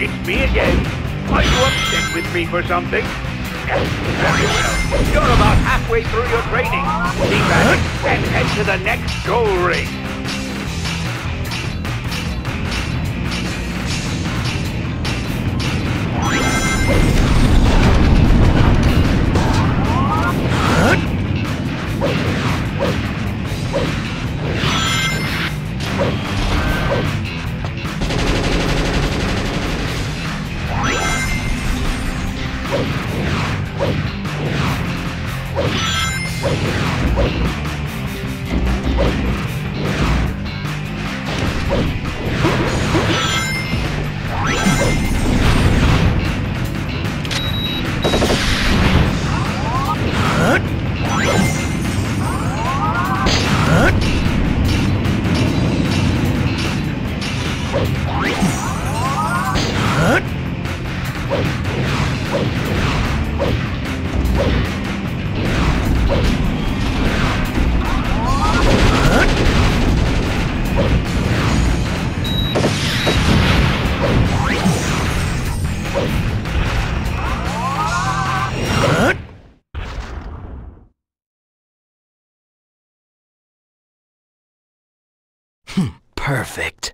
It's me again. Are you upset with me for something? Very well. You're about halfway through your training. Keep at it and head to the next goal ring. Huh? Hmm, perfect.